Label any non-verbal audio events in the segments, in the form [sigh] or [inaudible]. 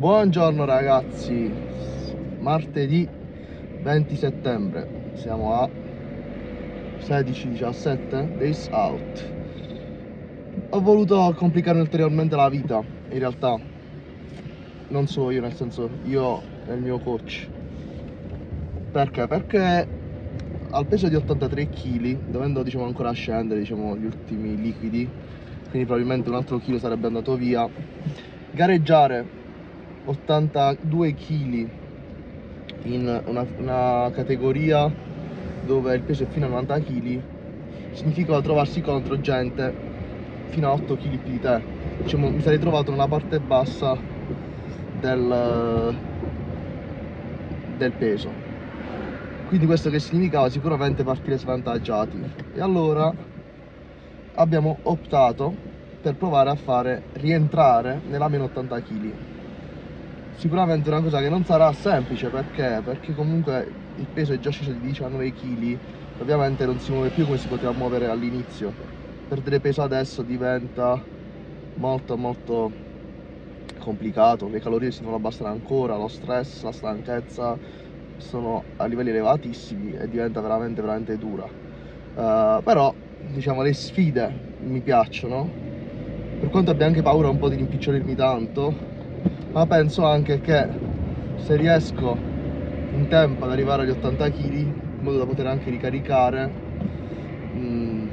Buongiorno ragazzi, martedì 20 settembre, siamo a 16-17 days out. Ho voluto complicare ulteriormente la vita, in realtà non solo io, nel senso io e il mio coach. Perché? Perché al peso di 83 kg, dovendo diciamo ancora scendere diciamo, gli ultimi liquidi, quindi probabilmente un altro chilo sarebbe andato via, gareggiare 82 kg in una, una, categoria dove il peso è fino a 90 kg significa trovarsi contro gente fino a 8 kg più di te. Diciamo, mi sarei trovato nella parte bassa del, del peso. Quindi questo che significava? Sicuramente partire svantaggiati. E allora abbiamo optato per provare a fare rientrare nella meno 80 kg sicuramente una cosa che non sarà semplice perché? Perché comunque il peso è già sceso di 19 kg ovviamente non si muove più come si poteva muovere all'inizio. Perdere peso adesso diventa molto molto complicato le calorie si non abbassano ancora lo stress la stanchezza sono a livelli elevatissimi e diventa veramente veramente dura. Uh, però diciamo le sfide mi piacciono. Per quanto abbia anche paura un po' di rimpicciolirmi tanto ma penso anche che se riesco in tempo ad arrivare agli 80 kg in modo da poter anche ricaricare mh, mm,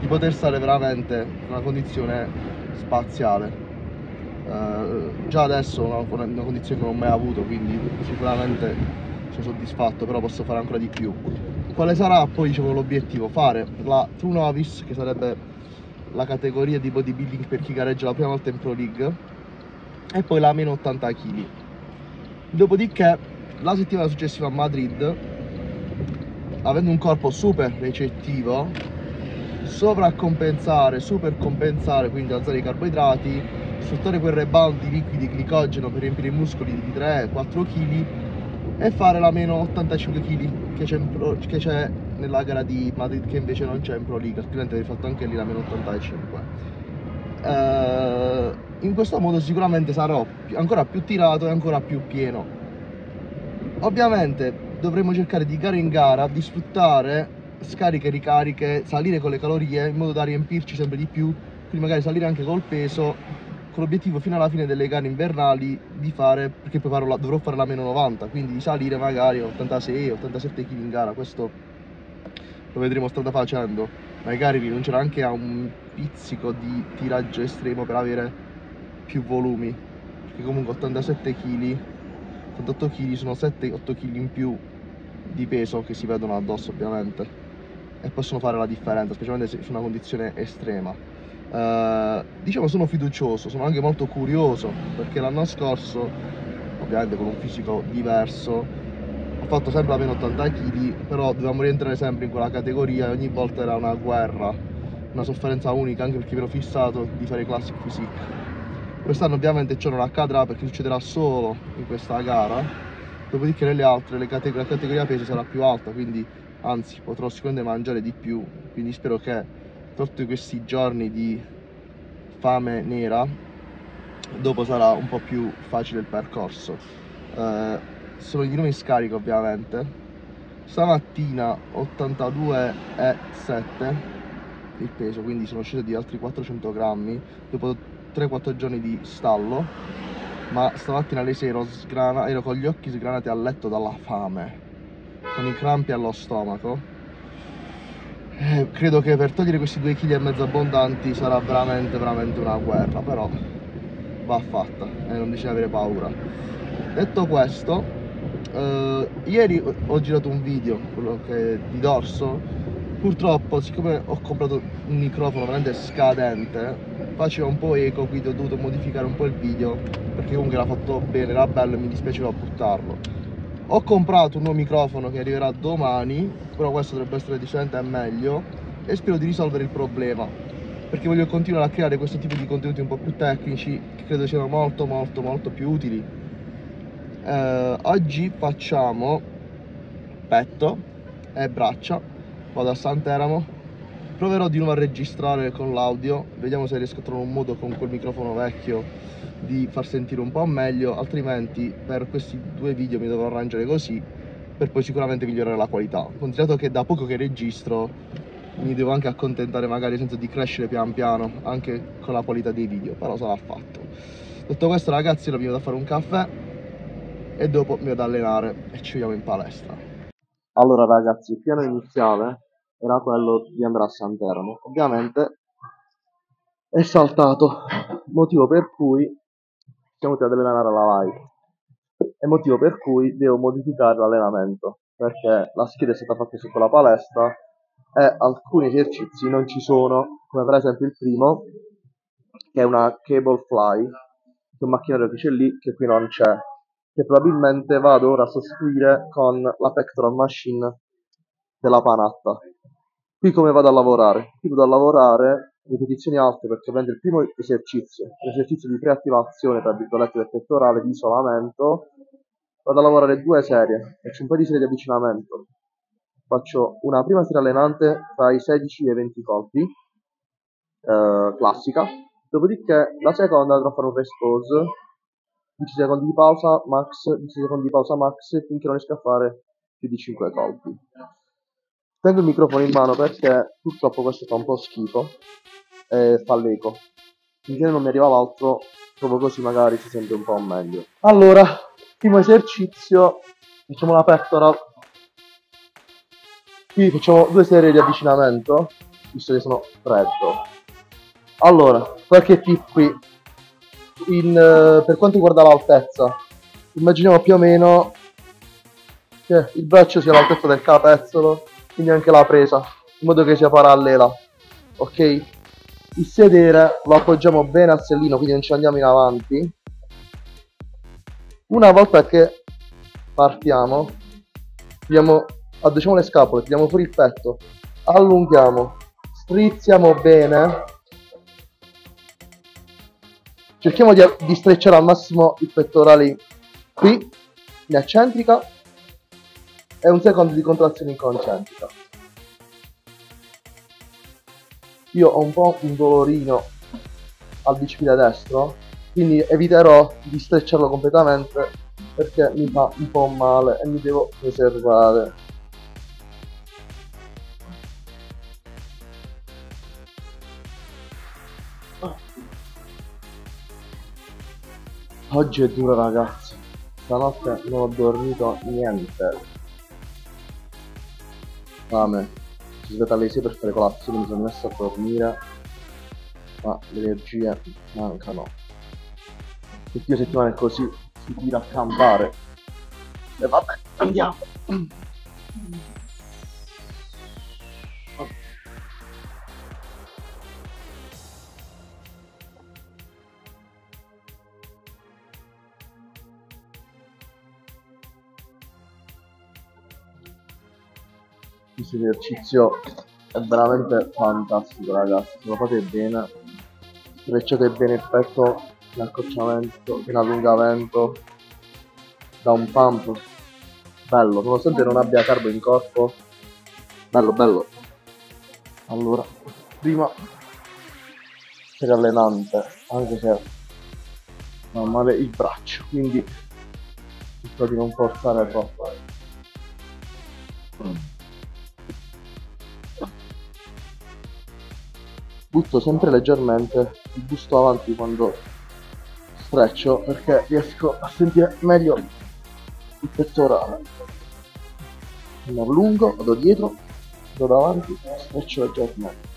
di poter stare veramente in una condizione spaziale. Uh, già adesso ho una, una condizione che non ho mai avuto quindi sicuramente sono soddisfatto però posso fare ancora di più. Quale sarà poi diciamo l'obiettivo? Fare la True Novice che sarebbe la categoria di bodybuilding per chi gareggia la prima volta in Pro League e poi la meno 80 kg dopodiché la settimana successiva a Madrid avendo un corpo super recettivo sovraccompensare super compensare quindi alzare i carboidrati sfruttare quel rebound di liquidi glicogeno per riempire i muscoli di 3-4 kg e fare la meno 85 kg che c'è nella gara di Madrid che invece non c'è in Pro League altrimenti avrei fatto anche lì la meno 85 eh, in questo modo sicuramente sarò ancora più tirato e ancora più pieno. Ovviamente dovremo cercare di gara in gara di sfruttare scariche e ricariche salire con le calorie in modo da riempirci sempre di più quindi magari salire anche col peso con l'obiettivo fino alla fine delle gare invernali di fare perché poi farò la, dovrò fare la meno 90 quindi di salire magari 86 87 kg in gara questo lo vedremo strada facendo. Magari rinunciare anche a un pizzico di tiraggio estremo per avere più volumi perché comunque 87 kg 88 kg sono 7-8 kg in più di peso che si vedono addosso ovviamente e possono fare la differenza specialmente su una condizione estrema. Uh, diciamo sono fiducioso sono anche molto curioso perché l'anno scorso ovviamente con un fisico diverso ho fatto sempre la meno 80 kg però dovevamo rientrare sempre in quella categoria e ogni volta era una guerra una sofferenza unica anche perché mi ero fissato di fare classic physique quest'anno ovviamente ciò non accadrà perché succederà solo in questa gara. Dopodiché nelle altre le categ la categoria peso sarà più alta quindi anzi potrò sicuramente mangiare di più. Quindi spero che tolti questi giorni di fame nera dopo sarà un po' più facile il percorso. Eh, sono i numeri scarico ovviamente. Stamattina 82,7 il peso quindi sono sceso di altri 400 grammi. Dopo 3-4 giorni di stallo ma stamattina alle 6 ero, sgrana, ero con gli occhi sgranati a letto dalla fame con i crampi allo stomaco. Eh, credo che per togliere questi due kg e mezzo abbondanti sarà veramente veramente una guerra però va fatta e non bisogna avere paura. Detto questo eh, ieri ho girato un video quello che di dorso. Purtroppo siccome ho comprato un microfono veramente scadente faceva un po' eco quindi ho dovuto modificare un po' il video perché comunque l'ha fatto bene era bello e mi dispiaceva buttarlo. Ho comprato un nuovo microfono che arriverà domani però questo dovrebbe essere decisamente meglio e spero di risolvere il problema perché voglio continuare a creare questo tipo di contenuti un po' più tecnici che credo siano molto molto molto più utili. Eh, oggi facciamo petto e braccia. Vado a Santeramo proverò di nuovo a registrare con l'audio. Vediamo se riesco a trovare un modo con quel microfono vecchio di far sentire un po' meglio. Altrimenti per questi due video mi dovrò arrangere così per poi sicuramente migliorare la qualità. Considerato che da poco che registro mi devo anche accontentare magari senza di crescere pian piano anche con la qualità dei video però sarà fatto. Detto questo ragazzi ora mi vado a fare un caffè e dopo mi vado ad allenare e ci vediamo in palestra. Allora ragazzi piano iniziale era quello di andare a Santeramo ovviamente è saltato. Motivo per cui siamo stati ad allenare alla live. E motivo per cui devo modificare l'allenamento perché la scheda è stata fatta su quella palestra e alcuni esercizi non ci sono come per esempio il primo che è una cable fly che è un macchinario che c'è lì che qui non c'è che probabilmente vado ora a sostituire con la pectoral machine della panatta qui come vado a lavorare? qui vado a lavorare ripetizioni alte perché prendo il primo esercizio l'esercizio di preattivazione tra virgolette del pettorale di isolamento vado a lavorare due serie faccio un po' di serie di avvicinamento. Faccio una prima serie allenante tra i 16 e i 20 colpi eh, classica. Dopodiché la seconda andrò a fare un rest pause. 10 secondi di pausa max 10 secondi di pausa max finché non riesco a fare più di 5 colpi tengo il microfono in mano perché purtroppo questo fa un po' schifo e fa l'eco. Finché non mi arriva l'altro proprio così magari si sente un po' meglio. Allora primo esercizio facciamo la pectoral. Qui facciamo due serie di avvicinamento visto che sono freddo. Allora qualche tip qui. In, uh, per quanto riguarda l'altezza immaginiamo più o meno che il braccio sia all'altezza del capezzolo quindi anche la presa in modo che sia parallela ok? Il sedere lo appoggiamo bene al sellino quindi non ci andiamo in avanti. Una volta che partiamo abbiamo addociamo le scapole, tiriamo fuori il petto, allunghiamo, strizziamo bene, cerchiamo di, di strecciare al massimo i pettorali qui, in accentrica, e un secondo di contrazione concentrica. Io ho un po' un dolorino al bicipite destro, quindi eviterò di strecciarlo completamente perché mi fa un po' male e mi devo preservare. Oggi è duro ragazzi, stanotte non ho dormito niente. Fame. Si sveta alle 6 per fare colazione, mi sono messo a dormire, ma le energie mancano. L'ultima settimana è così, si tira a campare. E vabbè, andiamo. Questo esercizio è veramente fantastico ragazzi. Se lo fate bene strecciate bene il petto in accorciamento in allungamento da un pump bello. Nonostante non abbia carbo in corpo bello bello. Allora prima serie allenante anche se fa male il braccio quindi cerco di non forzare troppo butto sempre leggermente il busto avanti quando streccio perché riesco a sentire meglio il pettorale mi allungo, vado dietro vado davanti streccio leggermente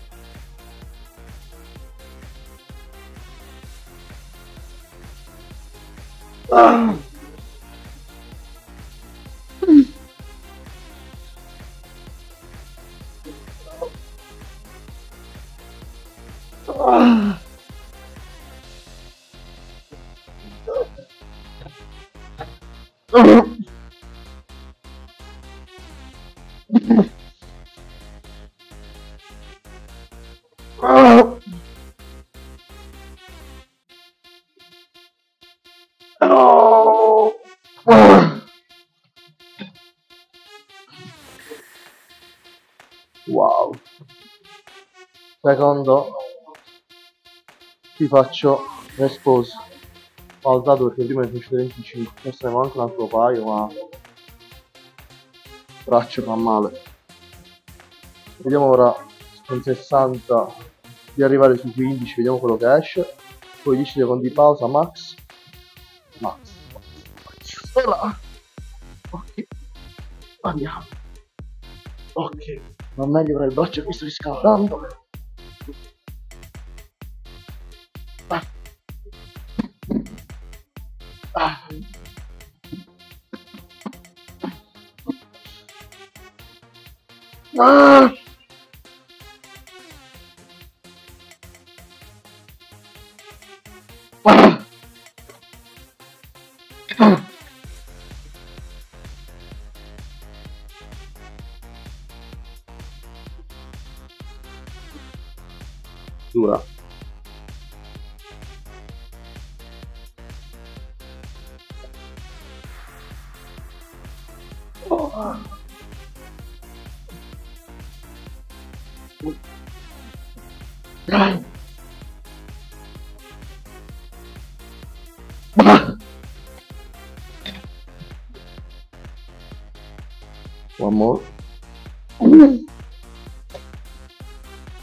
secondo qui faccio respose ho alzato perché prima ne faccio 25 questo ne va anche un altro paio ma braccio fa male. Vediamo ora con 60 di arrivare sui 15 vediamo quello che esce. Poi 10 secondi di pausa max. Max. Max ok. Andiamo. Ok. Ma meglio ora il braccio che sto riscaldando Ah. More.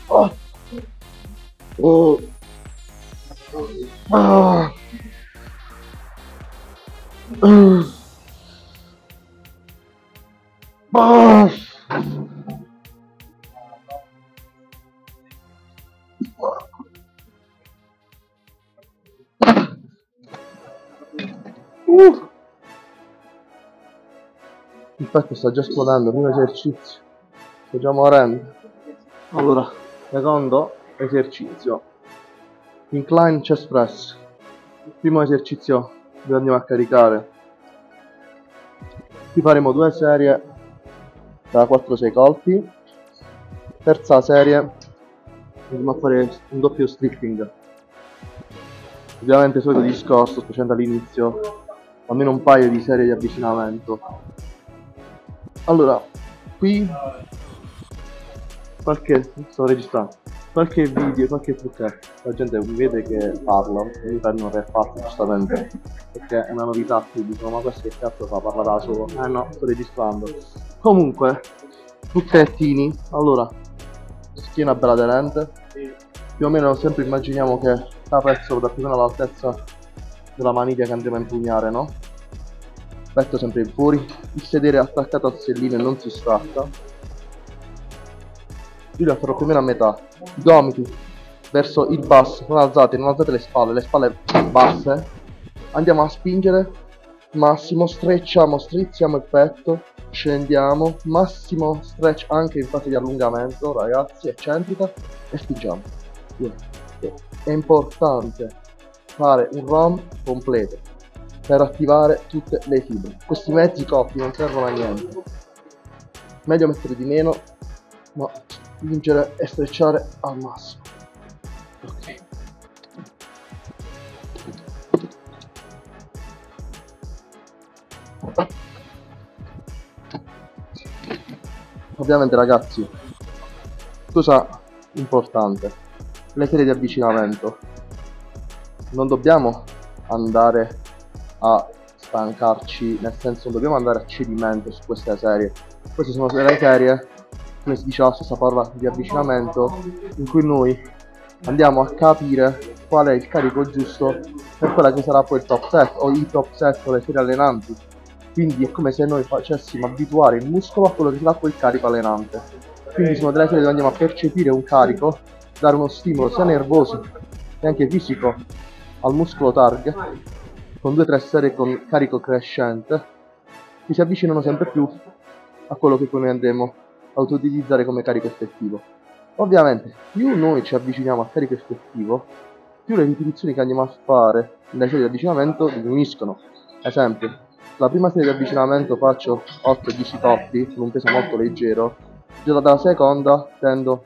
Oh. Oh. Ah. Ah. Ah. Uh. Infatti sta già esplodendo, primo esercizio. Sto già morendo. Allora, secondo esercizio. Incline chest press. Primo esercizio dove andiamo a caricare. Qui faremo due serie da 4-6 colpi. Terza serie andiamo a fare un doppio stripping. Ovviamente solito discorso, specialmente all'inizio, almeno un paio di serie di avvicinamento. Allora, qui qualche sto registrando qualche video, qualche trucchetto la gente mi vede che parlo e mi prendono per fatto giustamente perché è una novità qui dicono ma questo che cazzo fa? Parla da solo. Eh no. Sto registrando. Comunque trucchettini. Allora schiena bella aderente più o meno sempre immaginiamo che la pezzo da più o meno all'altezza della maniglia che andremo a impugnare no? Petto sempre fuori. Il sedere attaccato al sellino e non si stacca io la farò più o meno a metà. Gomiti verso il basso. Non alzate non alzate le spalle. Le spalle basse. Andiamo a spingere. Massimo strecciamo strizziamo il petto. Scendiamo. Massimo stretch anche in fase di allungamento ragazzi. Eccentrica. E spingiamo. È importante fare un rom completo per attivare tutte le fibre. Questi mezzi cotti non servono a niente. Meglio mettere di meno ma spingere e strecciare al massimo. Ok. Ovviamente ragazzi cosa importante le serie di avvicinamento. Non dobbiamo andare a stancarci nel senso non dobbiamo andare a cedimento su queste serie. Queste sono le serie come si dice la stessa parola di avvicinamento in cui noi andiamo a capire qual è il carico giusto per quella che sarà poi il top set o i top set o le serie allenanti. Quindi è come se noi facessimo abituare il muscolo a quello che sarà poi il carico allenante. Quindi sono delle serie dove andiamo a percepire un carico dare uno stimolo sia nervoso che anche fisico al muscolo target con 2-3 serie con carico crescente che si avvicinano sempre più a quello che poi noi andremo utilizzare come carico effettivo. Ovviamente, più noi ci avviciniamo al carico effettivo, più le ripetizioni che andiamo a fare nella serie di avvicinamento diminuiscono. Esempio, la prima serie di avvicinamento faccio 8-10 toppi con un peso molto leggero, già dalla seconda tendo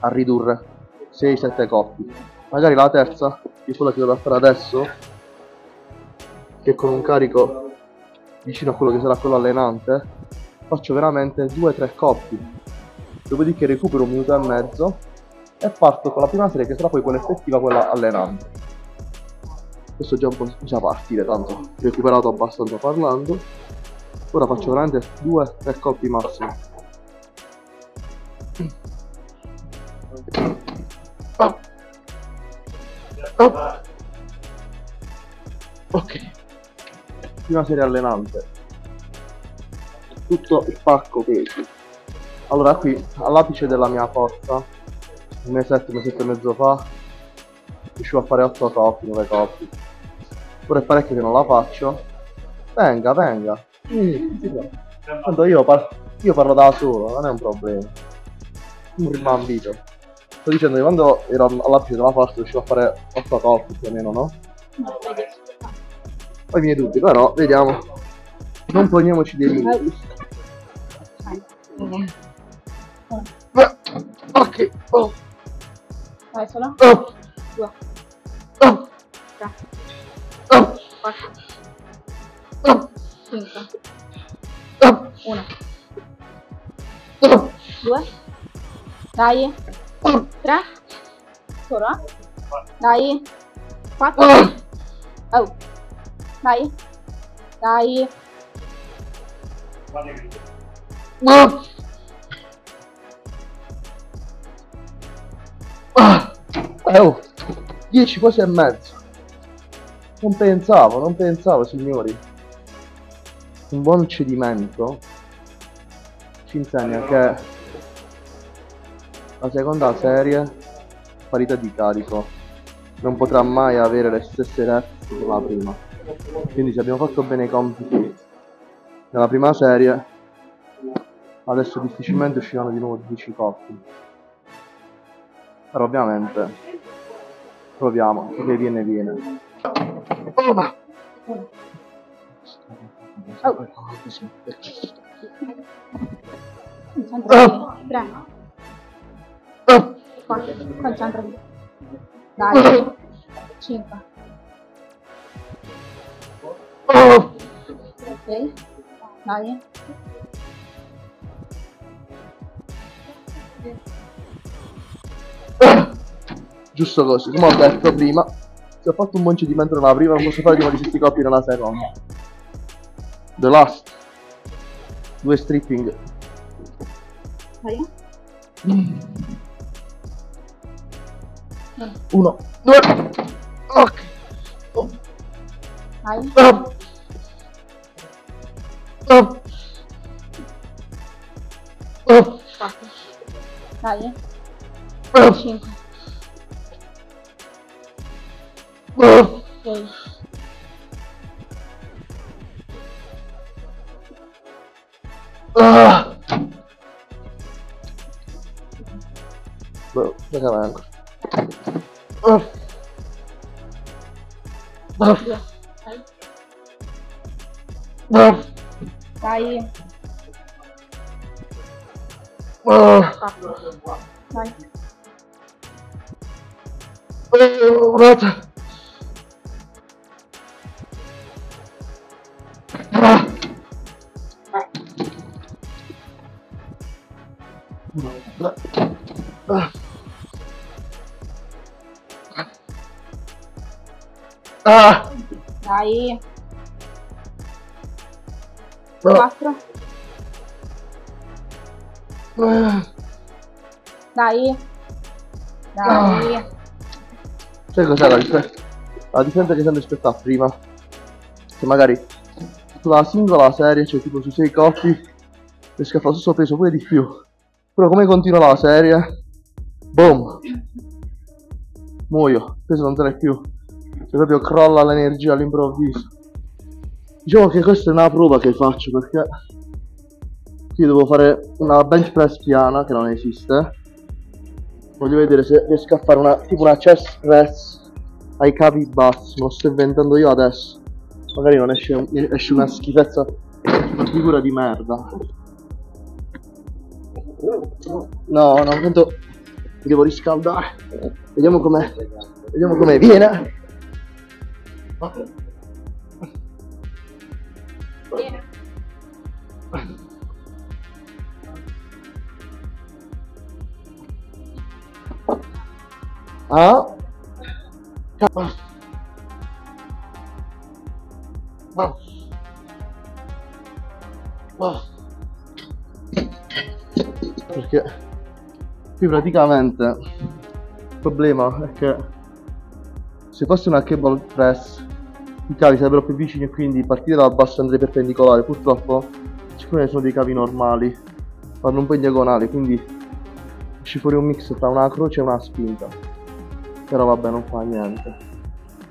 a ridurre 6-7 coppi. Magari la terza, che è quella che devo fare adesso, che con un carico vicino a quello che sarà quello allenante, faccio veramente 2-3 coppie dopodiché recupero un minuto e mezzo e parto con la prima serie che sarà poi quella effettiva, quella allenante. Questo già un po' bisogna partire, tanto recuperato abbastanza parlando. Ora faccio veramente due, tre colpi massimi. Ah. Ah. Ok. Prima serie allenante. Tutto il pacco pesi. Allora qui, all'apice della mia forza, un mesetto, un mesetto e mezzo fa, riuscivo a fare 8 coppi, 9 coppi. Ora è parecchio che non la faccio. Venga, venga. Tanto io, par io parlo da solo, non è un problema. Un rimambito. Sto dicendo che quando ero all'apice della forza riuscivo a fare 8 colpi più o meno, no? Ho i miei dubbi, però vediamo. Non poniamoci dei limiti. Ok. Oh. Vai solo. Oh. Due. Oh. Tre. Oh. Quattro. Oh. Cinque. Oh. Uno. Oh. Due. Dai. Oh. Tre. Solo. Dai. Quattro. Oh. Oh. Dai. Dai. No! Ah! Eh, oh! 10 quasi e mezzo. Non pensavo, non pensavo, signori. Un buon cedimento ci insegna che la seconda serie, parità di carico, non potrà mai avere le stesse rep della prima quindi ci abbiamo fatto bene i compiti nella prima serie adesso difficilmente usciranno di nuovo 10 coppie però ovviamente proviamo che viene viene oh, ma... Oh. Oh. Bravo. Oh. Concentrati. Dai. 5. Ok, vai. Giusto così, come ho detto prima, se ho fatto un buon cedimento nella prima, non posso fare di una di questi coppi nella seconda. The last. Due stripping. Kaya. Uno, due. Ok. Oh. Dai. Oh. Oh. Oh. Quattro. Dai. Oh. Cinque. Oh. Sei. Ah. Boh, cosa vengo? Oh. Oh. Due. 4. Dai. Dai. Ah. Sai cos'è la differenza? La differenza che sempre aspetta prima. Che magari sulla singola serie, cioè tipo su 6 coppi, riesco a fare lo stesso peso, pure di più. Però come continua la serie? Boom! Muoio, peso non te ne più. Cioè proprio crolla l'energia all'improvviso. Diciamo che questa è una prova che faccio perché qui devo fare una bench press piana che non esiste. Voglio vedere se riesco a fare una tipo una chest press ai capi bassi, me lo sto inventando io adesso. Magari non esce, esce una schifezza, figura di merda. No, no, intanto mi devo riscaldare. Vediamo com'è. Vediamo come viene. Ah. Ah. Ah. Ah. Perché qui praticamente il problema è che se fosse una cable press i cavi sarebbero più vicini e quindi partire dal basso andrei perpendicolare. Purtroppo siccome sono dei cavi normali vanno un po' in diagonale quindi esce fuori un mix tra una croce e una spinta. Però vabbè non fa niente.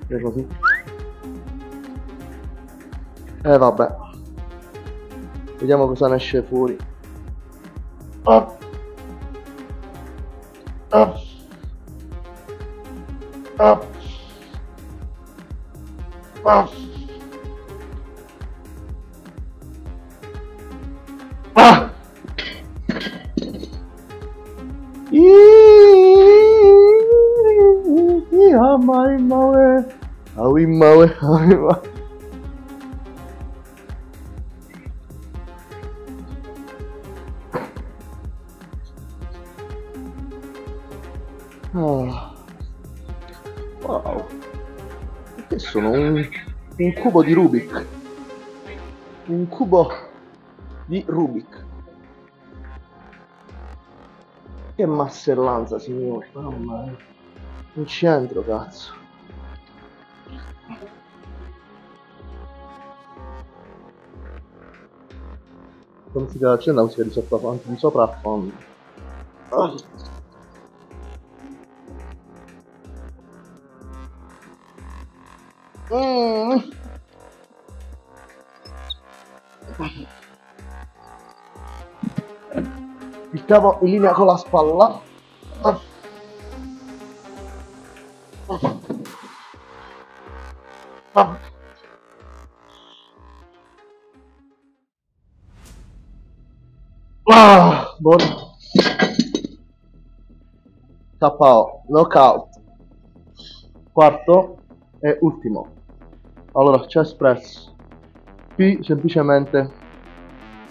È così. E eh, vabbè. Vediamo cosa ne esce fuori. Up up up Ah. Ah. Amai maue, aui maue, aui. Oh. Ah. Wow. Che sono un, un cubo di Rubik. Un cubo di Rubik. Che massellanza, signore. Mamma mia. Non ci entro, cazzo. La musica c'è la musica di sopra, di sopra a fondo. Ah. Cavo in linea con la spalla. Ah. Buono. KO, knockout. Quarto e ultimo. Allora, chest press. Qui semplicemente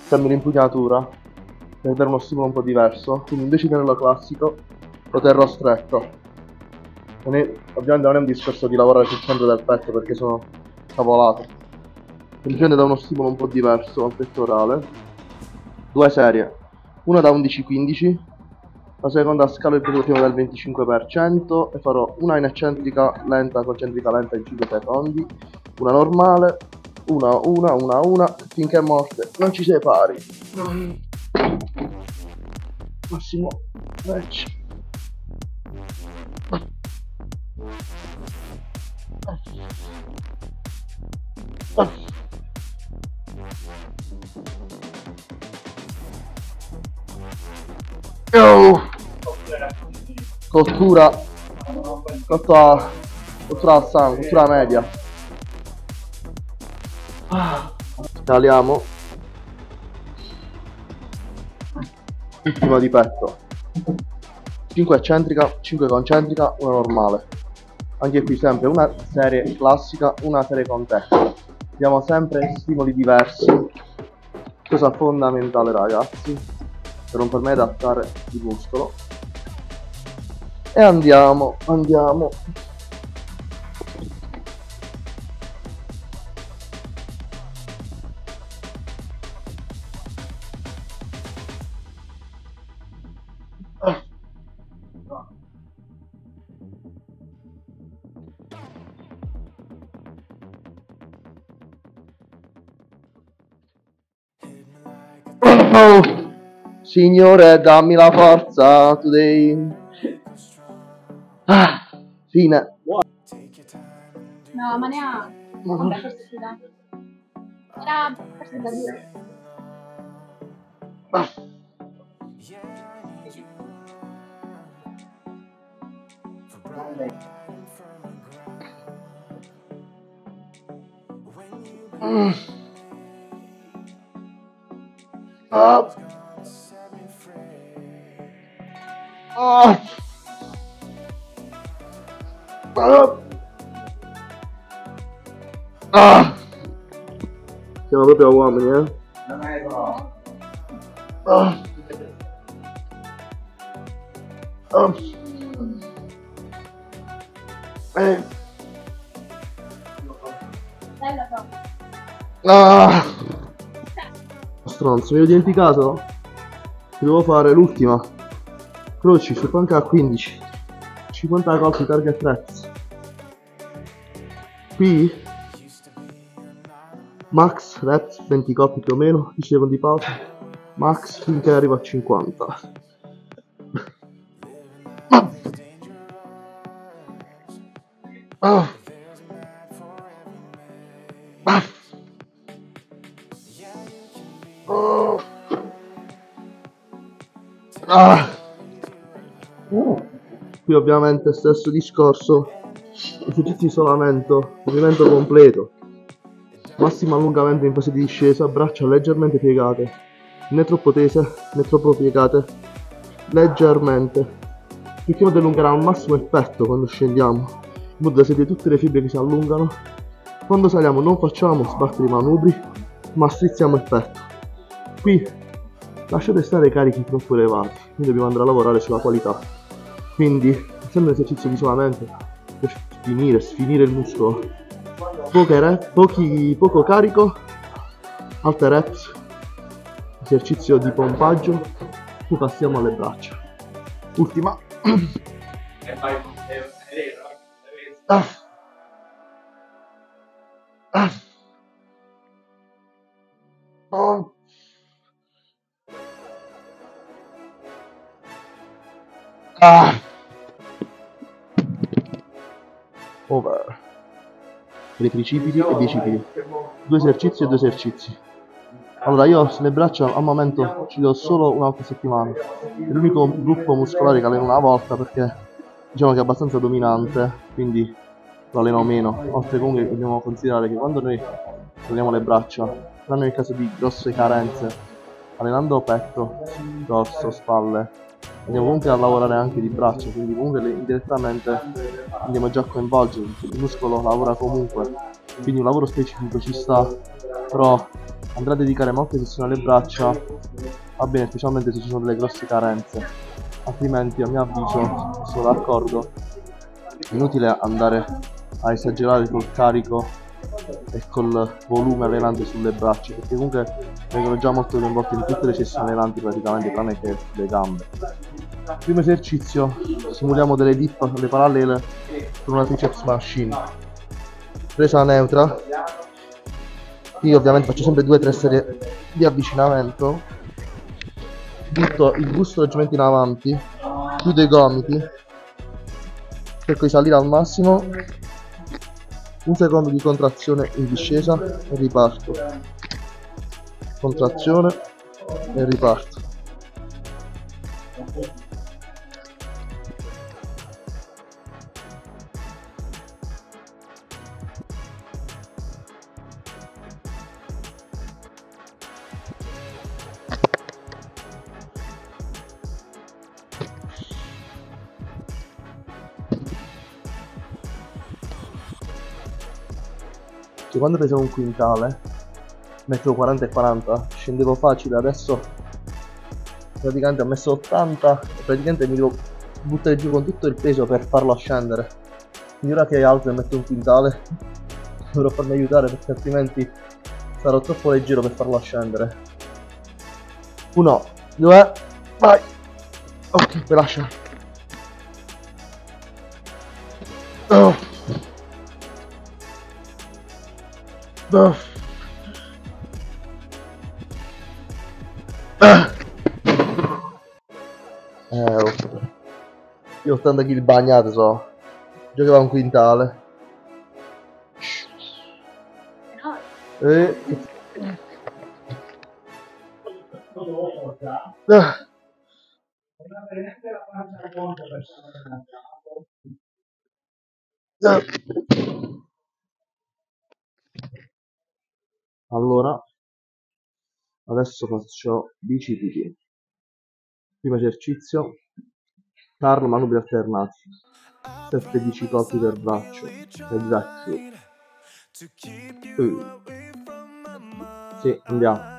cambio l'impugnatura per dare uno stimolo un po' diverso. Quindi invece di tenerlo classico, lo terrò stretto. Non è- ovviamente non è un discorso di lavorare sul centro del petto perché sono cavolate. Semplicemente da uno stimolo un po' diverso al pettorale. Due serie, una da 11-15, la seconda scalo il prima del 25% e farò una in eccentrica lenta, concentrica lenta in 5 secondi, una normale, una, una, una, una, finché è morte, non ci separi. Massimo match. Oh. Cottura cottura cottura al sangue, cottura media. Ah. Ultima di petto. 5 eccentrica, 5 concentrica, una normale. Anche qui sempre una serie classica, una serie con te. Diamo sempre stimoli diversi. Cosa fondamentale ragazzi per non farmi adattare il muscolo e andiamo andiamo Signore, dammi la forza today. Ah, fine. No, ma neanche. Vabbè, forse sì, dai. Era forse da dire. Ah. Mm. Ah. Ah. Ah. Ah. Siamo proprio uomini, eh? Ah. Ah. Eh. Bella proprio. Ah. Stronzo, mi ho dimenticato. Devo fare l'ultima. Croci sul panca a 15. 50 colpi target reps. Qui max reps 20 colpi più o meno, 10 secondi di pausa. Max finché arrivo a 50. Qui ovviamente stesso discorso, esercizi di isolamento, movimento completo, massimo allungamento in fase di discesa, braccia leggermente piegate, né troppo tese né troppo piegate, leggermente. Cerchiamo di allungare al massimo il petto quando scendiamo, in modo da sentire tutte le fibre che si allungano. Quando saliamo non facciamo sbattere i manubri, ma strizziamo il petto. Qui lasciate stare i carichi troppo elevati, quindi dobbiamo andare a lavorare sulla qualità. Quindi, essendo un esercizio di isolamento, per finire, sfinire il muscolo, poche rep, pochi, poco carico, alte reps, esercizio di pompaggio, poi passiamo alle braccia. Ultima. Ah. Ah. Oh. Ah. Over. Per i tricipiti e bicipiti. Due esercizi e due esercizi. Allora io sulle braccia al momento ci do solo un'altra settimana. È l'unico gruppo muscolare che alleno una volta perché diciamo che è abbastanza dominante, quindi lo alleno meno. Oltre comunque dobbiamo considerare che quando noi alleniamo le braccia, tranne nel caso di grosse carenze, allenando petto, dorso, spalle, andiamo comunque a lavorare anche di braccia, quindi comunque indirettamente andiamo già a coinvolgere, il muscolo lavora comunque, quindi un lavoro specifico ci sta, però andrà a dedicare molte sessioni alle braccia, va bene specialmente se ci sono delle grosse carenze, altrimenti a mio avviso, sono d'accordo, è inutile andare a esagerare col carico e col volume allenante sulle braccia, perché comunque vengono già molto coinvolti in tutte le sessioni allenanti praticamente, tranne che le gambe. Primo esercizio, simuliamo delle dip alle parallele con una triceps machine. Presa neutra. Io ovviamente faccio sempre 2-3 serie di avvicinamento. Butto il busto leggermente in avanti, chiudo i gomiti, cerco di salire al massimo. Un secondo di contrazione in discesa e riparto. Contrazione e riparto. Quando pesavo un quintale, mettevo 40 e 40, scendevo facile, adesso praticamente ho messo 80 e praticamente mi devo buttare giù con tutto il peso per farlo scendere. Quindi ora che alzo e metto un quintale, [laughs] dovrò farmi aiutare perché altrimenti sarò troppo leggero per farlo scendere. Uno, due, vai! Ok, lascia. Oh. Ah. Eh. Io 80 kg bagnate so. Giocava un quintale. No, E... Ah. Ah. Allora, adesso faccio bicipiti. Primo esercizio, Carlo manubri alternati. 7-10 colpi per braccio. Esatto. Uh. Sì, andiamo.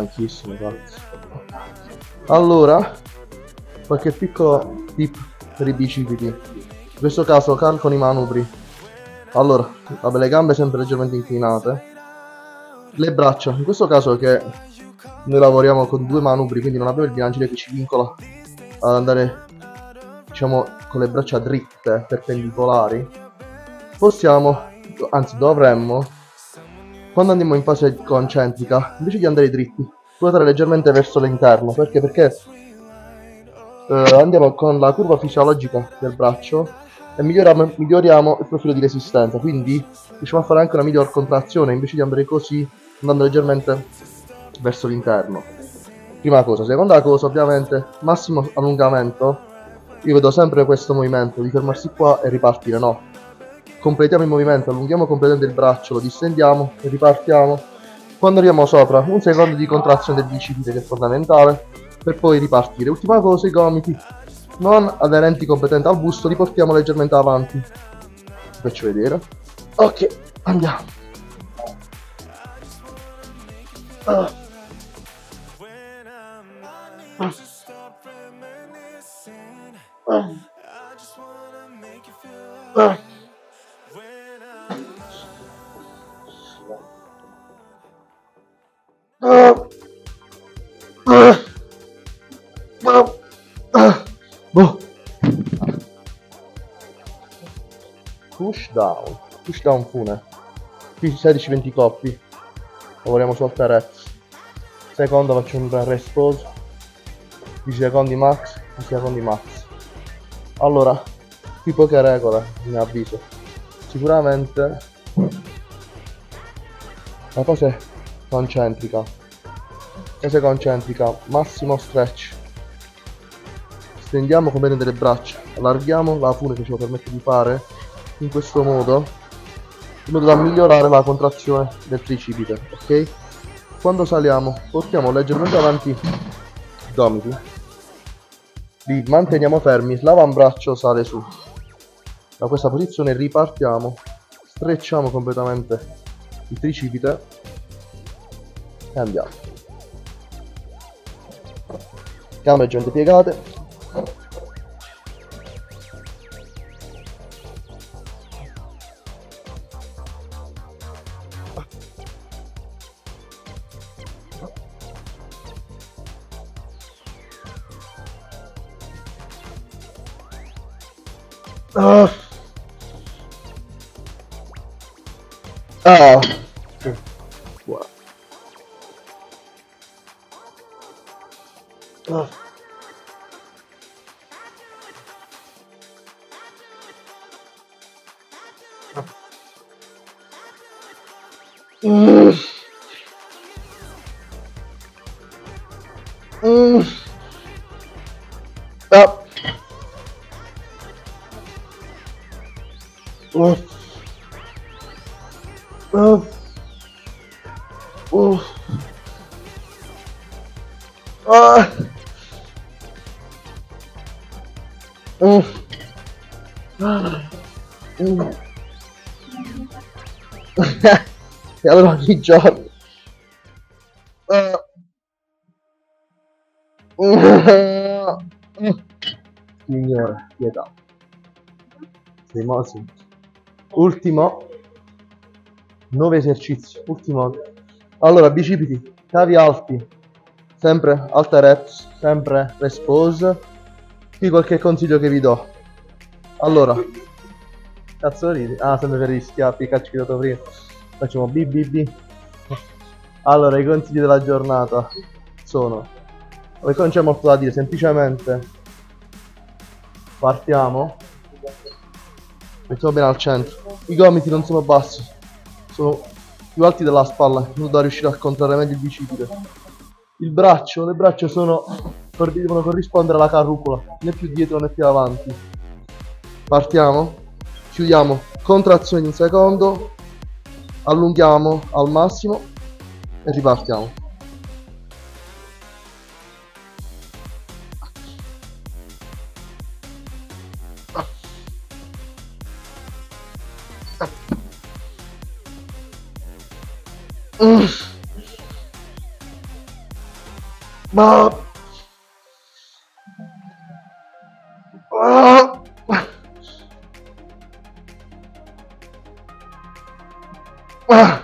Stanchissimo, ragazzi. Allora, qualche piccolo tip per i bicipiti. In questo caso calcano i manubri. Allora, vabbè, le gambe sempre leggermente inclinate. Le braccia, in questo caso che noi lavoriamo con due manubri, quindi non abbiamo il bilanciere che ci vincola ad andare, diciamo, con le braccia dritte, perpendicolari. Possiamo, anzi dovremmo, quando andiamo in fase concentrica, invece di andare dritti, ruotare leggermente verso l'interno. Perché? Perché eh, andiamo con la curva fisiologica del braccio e miglioriamo, miglioriamo il profilo di resistenza. Quindi riusciamo a fare anche una miglior contrazione invece di andare così, andando leggermente verso l'interno. Prima cosa. Seconda cosa, ovviamente, massimo allungamento. Io vedo sempre questo movimento di fermarsi qua e ripartire, no. Completiamo il movimento, allunghiamo completamente il braccio, lo distendiamo e ripartiamo. Quando arriviamo sopra, un secondo di contrazione del bicipite che è fondamentale, per poi ripartire. Ultima cosa, i gomiti non aderenti competenti al busto, li portiamo leggermente avanti. Vi faccio vedere. Ok, andiamo. Ah. Ah. Ah. Push down. Push down fune. Qui 16-20 coppi. Lavoriamo su Altarez. Secondo faccio un bel respose. 10 secondi max. 10 secondi max. Allora, qui poche regole, mi avviso. Sicuramente la fase concentrica. Fase concentrica, massimo stretch. Stendiamo completamente le braccia, allarghiamo la fune che lo permette di fare in questo modo, in modo da migliorare la contrazione del tricipite, ok? Quando saliamo, portiamo leggermente avanti i gomiti, li manteniamo fermi, l'avambraccio sale su. Da questa posizione ripartiamo, strecciamo completamente il tricipite cambiato camere già piegate. 我，哦，哦，啊，嗯，啊，嗯，哈哈，要不让你抓，嗯，嗯。嗯，你有了，别打，没冒险。Ultimo. 9 esercizi. Ultimo. Allora, bicipiti, cavi alti. Sempre alta reps, sempre respose. Qui qualche consiglio che vi do. Allora. Cazzo ridi? Ah, sempre per gli schiaffi, calci che ho dato prima. Facciamo BBB. Allora, i consigli della giornata sono... Non c'è molto da dire, semplicemente partiamo mettiamo bene al centro i gomiti non sono bassi sono più alti della spalla, in modo da riuscire a contrarre meglio il bicipite. Il braccio, le braccia sono, devono corrispondere alla carrucola, né più dietro né più avanti. Partiamo, chiudiamo, contrazione un secondo, allunghiamo al massimo e ripartiamo. Ma... Ah. Ah.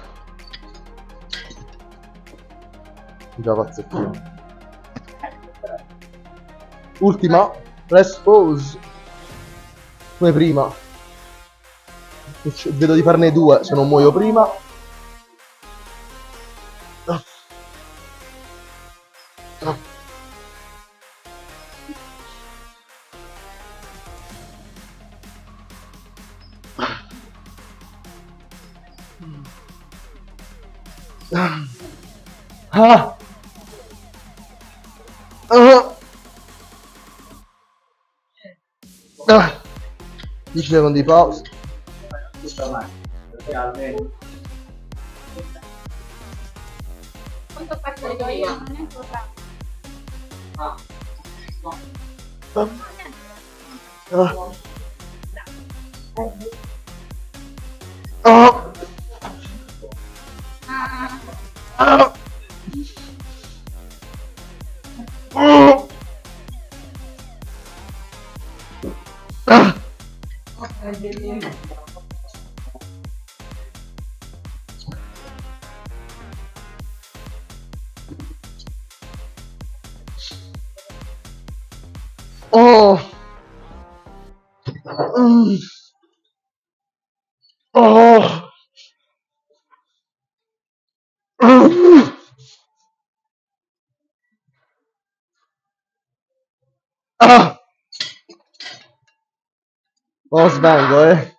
Già pazzettino. Ultima, rest pose. Come prima. Vedo di farne due, se non muoio prima. Ah. Ah. 10 secondi di pausa. Quanto faccio io? Non è ancora. Ah. Ah. Oh. Mm. Oh. Ah! Oh, svengo, eh.